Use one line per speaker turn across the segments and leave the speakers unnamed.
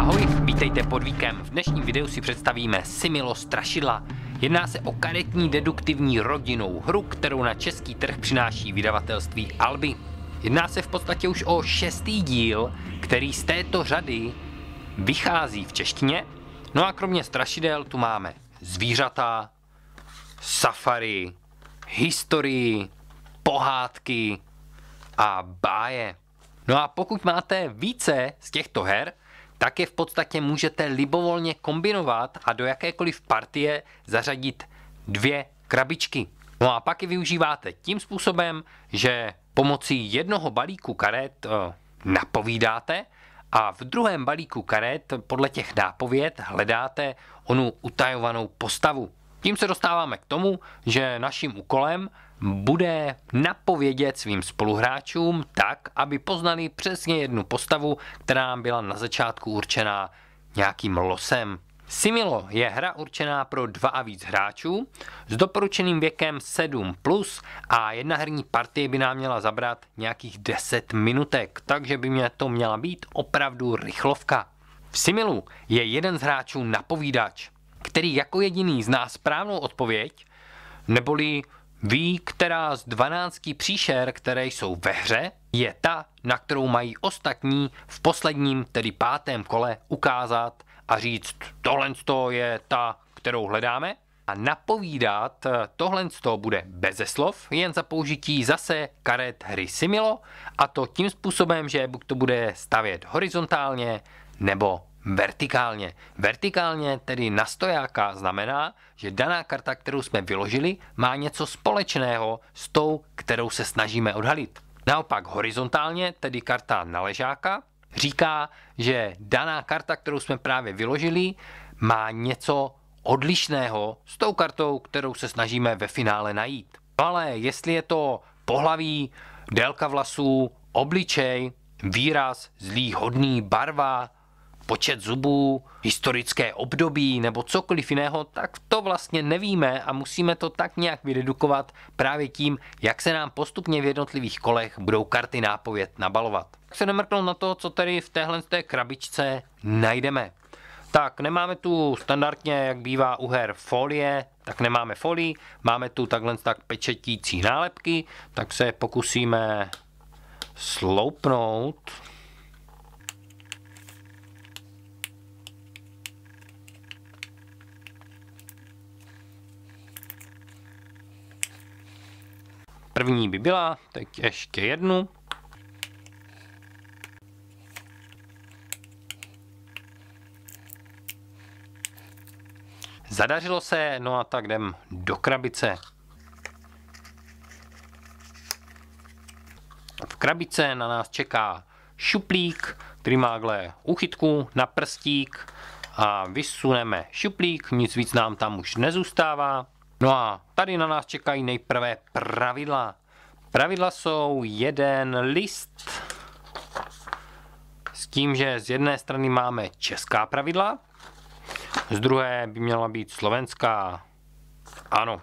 Ahoj, vítejte pod víkem. V dnešním videu si představíme Similo Strašidla. Jedná se o karetní deduktivní rodinnou hru, kterou na český trh přináší vydavatelství Albi. Jedná se v podstatě už o šestý díl, který z této řady vychází v češtině. No a kromě strašidel tu máme zvířata, safari, historii, pohádky a báje. No a pokud máte více z těchto her, tak je v podstatě můžete libovolně kombinovat a do jakékoliv partie zařadit dvě krabičky. No a pak je využíváte tím způsobem, že pomocí jednoho balíku karet eh, napovídáte a v druhém balíku karet podle těch nápověd hledáte onu utajovanou postavu. Tím se dostáváme k tomu, že naším úkolem bude napovědět svým spoluhráčům tak, aby poznali přesně jednu postavu, která nám byla na začátku určená nějakým losem. Similo je hra určená pro dva a víc hráčů s doporučeným věkem 7+, plus a jedna herní partie by nám měla zabrat nějakých 10 minutek, takže by mě to měla být opravdu rychlovka. V Similu je jeden z hráčů napovídač, který jako jediný zná správnou odpověď, neboli ví, která z 12 příšer, které jsou ve hře, je ta, na kterou mají ostatní v posledním, tedy pátém kole ukázat a říct, tohle je ta, kterou hledáme. A napovídat tohle bude beze slov, jen za použití zase karet hry Similo, a to tím způsobem, že buď to bude stavět horizontálně, nebo vertikálně. Vertikálně tedy na stojáka znamená, že daná karta, kterou jsme vyložili, má něco společného s tou, kterou se snažíme odhalit. Naopak horizontálně, tedy karta na ležáka, říká, že daná karta, kterou jsme právě vyložili, má něco odlišného s tou kartou, kterou se snažíme ve finále najít. Ale jestli je to pohlaví, délka vlasů, obličej, výraz, zlý, hodný, barva, počet zubů, historické období nebo cokoliv jiného, tak to vlastně nevíme a musíme to tak nějak vydedukovat právě tím, jak se nám postupně v jednotlivých kolech budou karty nápověd nabalovat. Tak se nemrknout na to, co tady v téhle té krabičce najdeme. Tak, nemáme tu standardně, jak bývá u her, folie, tak nemáme folii, máme tu takhle tak pečetící nálepky, tak se pokusíme sloupnout. První by byla, teď ještě jednu. Zadařilo se, no a tak jdem do krabice. V krabice na nás čeká šuplík, který má gle uchytku na prstík a vysuneme šuplík, nic víc nám tam už nezůstává. No a tady na nás čekají nejprve pravidla. Pravidla jsou jeden list s tím, že z jedné strany máme česká pravidla, z druhé by měla být slovenská. Ano.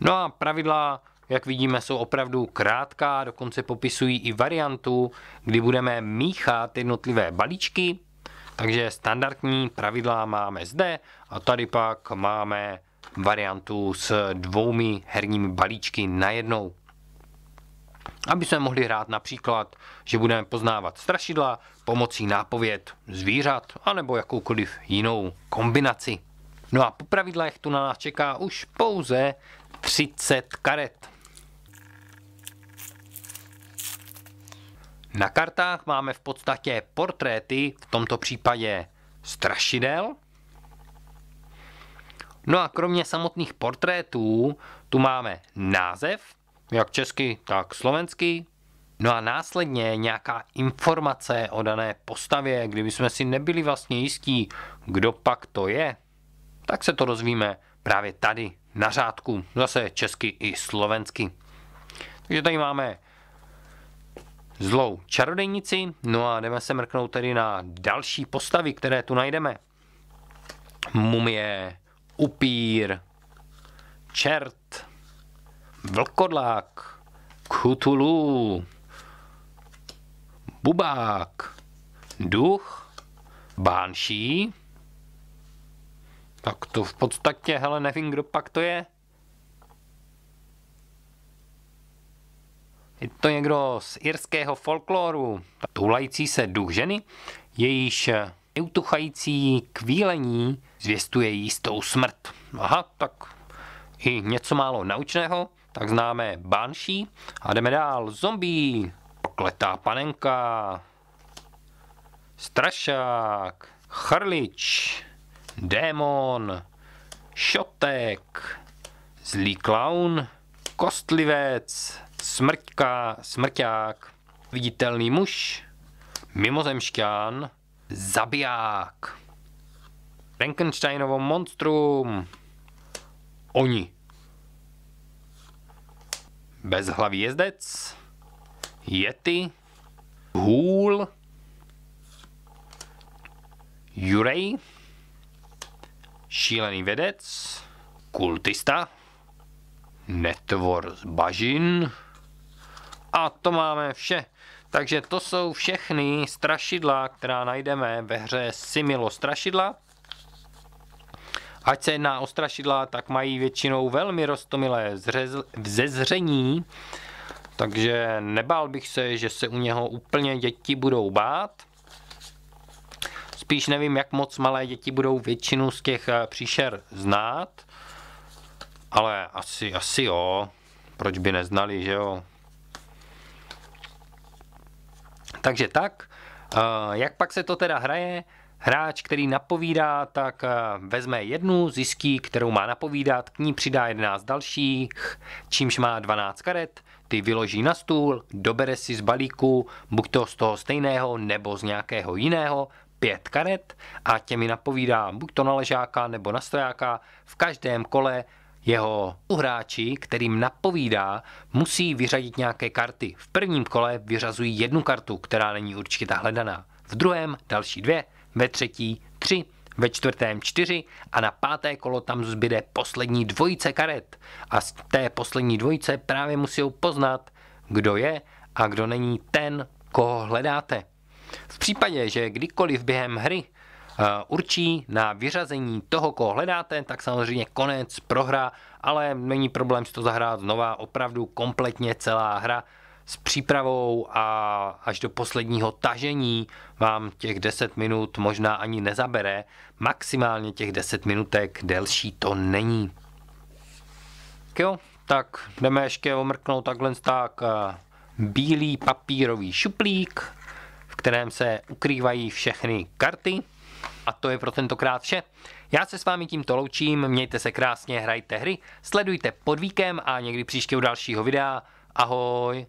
No a pravidla, jak vidíme, jsou opravdu krátká, dokonce popisují i variantu, kdy budeme míchat jednotlivé balíčky takže standardní pravidla máme zde a tady pak máme variantu s dvoumi herními balíčky najednou. Aby jsme mohli hrát například, že budeme poznávat strašidla pomocí nápověd zvířat anebo jakoukoliv jinou kombinaci. No a po pravidlech tu na nás čeká už pouze 30 karet. Na kartách máme v podstatě portréty, v tomto případě strašidel. No a kromě samotných portrétů tu máme název, jak česky, tak slovensky. No a následně nějaká informace o dané postavě, kdyby jsme si nebyli vlastně jistí, kdo pak to je, tak se to dozvíme právě tady na řádku, zase česky i slovensky. Takže tady máme zlou čarodejnici. No a jdeme se mrknout tedy na další postavy, které tu najdeme. Mumie, upír, čert, vlkodlák, kutulu, bubák, duch, Banshee, tak to v podstatě, hele, nevím, kdo pak to je. Je to někdo z irského folkloru. Toulající se duch ženy, jejíž neutuchající kvílení zvěstuje jistou smrt. Aha, tak i něco málo naučného, tak známe Banshee a jdeme dál. Zombie, prokletá panenka, strašák, chrlič, démon, šotek, zlý klaun, kostlivec, smrťka, smrťák, viditelný muž, mimozemšťan, zabiják, Frankensteinovo monstrum, oni, bezhlavý jezdec, Yeti, Hůl, Jurej, šílený vědec, kultista, netvor z bažin a to máme vše. Takže to jsou všechny strašidla, která najdeme ve hře Similo strašidla. Ať se jedná o strašidla, tak mají většinou velmi roztomilé vzezření, takže nebál bych se, že se u něho úplně děti budou bát. Spíš nevím, jak moc malé děti budou většinu z těch eh, příšer znát, ale asi, asi jo. Proč by neznali, že jo? Takže tak, eh, jak pak se to teda hraje? Hráč, který napovídá, tak eh, vezme jednu zisky, kterou má napovídat, k ní přidá 11 dalších, čímž má 12 karet, ty vyloží na stůl, dobere si z balíku, buď to z toho stejného nebo z nějakého jiného, pět karet a těmi napovídá buď to na ležáka nebo na stojáka. V každém kole jeho uhráči, kterým napovídá, musí vyřadit nějaké karty. V prvním kole vyřazují jednu kartu, která není určitě ta hledaná. V druhém další dvě, ve třetí tři, ve čtvrtém čtyři a na páté kolo tam zbyde poslední dvojice karet. A z té poslední dvojice právě musí poznat, kdo je a kdo není ten, koho hledáte. V případě, že kdykoliv během hry určí na vyřazení toho, koho hledáte, tak samozřejmě konec, prohra, ale není problém si to zahrát znova, opravdu kompletně celá hra s přípravou a až do posledního tažení vám těch 10 minut možná ani nezabere. Maximálně těch 10 minutek delší to není. Jo, tak jdeme ještě omrknout takhle tak eh, bílý papírový šuplík, v kterém se ukrývají všechny karty. A to je pro tentokrát vše. Já se s vámi tímto loučím, mějte se krásně, hrajte hry, sledujte podvíkem a někdy příště u dalšího videa. Ahoj!